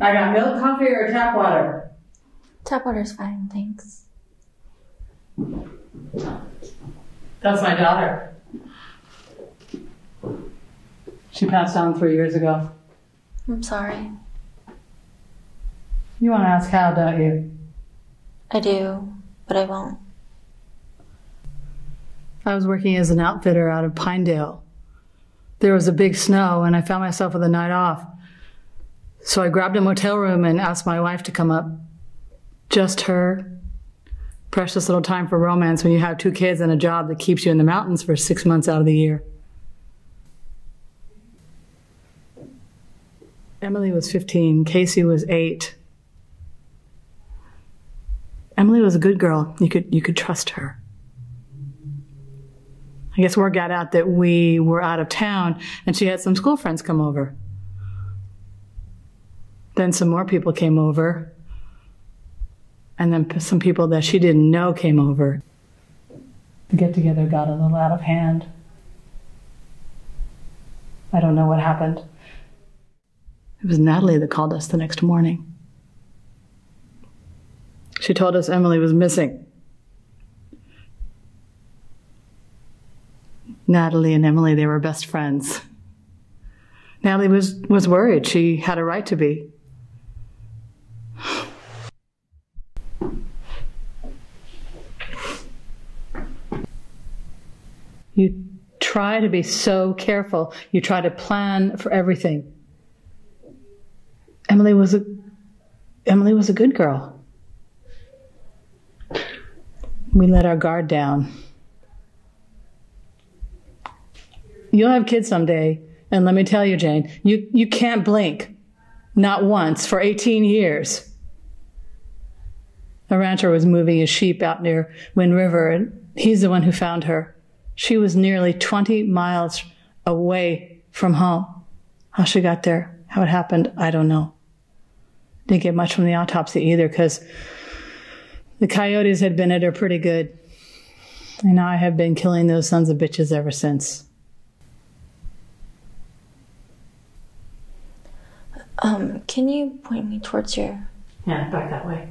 I got milk, coffee, or tap water. Tap water's fine, thanks. That's my daughter. She passed on three years ago. I'm sorry. You want to ask how, don't you? I do, but I won't. I was working as an outfitter out of Pinedale. There was a big snow, and I found myself with a night off. So I grabbed a motel room and asked my wife to come up. Just her. Precious little time for romance when you have two kids and a job that keeps you in the mountains for six months out of the year. Emily was 15, Casey was 8. Emily was a good girl. You could you could trust her. I guess word got out that we were out of town and she had some school friends come over. Then some more people came over. And then some people that she didn't know came over. The get together got a little out of hand. I don't know what happened. It was Natalie that called us the next morning. She told us Emily was missing. Natalie and Emily, they were best friends. Natalie was, was worried. She had a right to be. You try to be so careful. You try to plan for everything. Emily was a Emily was a good girl. We let our guard down. You'll have kids someday, and let me tell you, Jane, you, you can't blink. Not once for 18 years. A rancher was moving his sheep out near Wind River, and he's the one who found her. She was nearly 20 miles away from home. How she got there, how it happened, I don't know. Didn't get much from the autopsy either because the coyotes had been at her pretty good. And I have been killing those sons of bitches ever since. Um, can you point me towards your Yeah, back that way.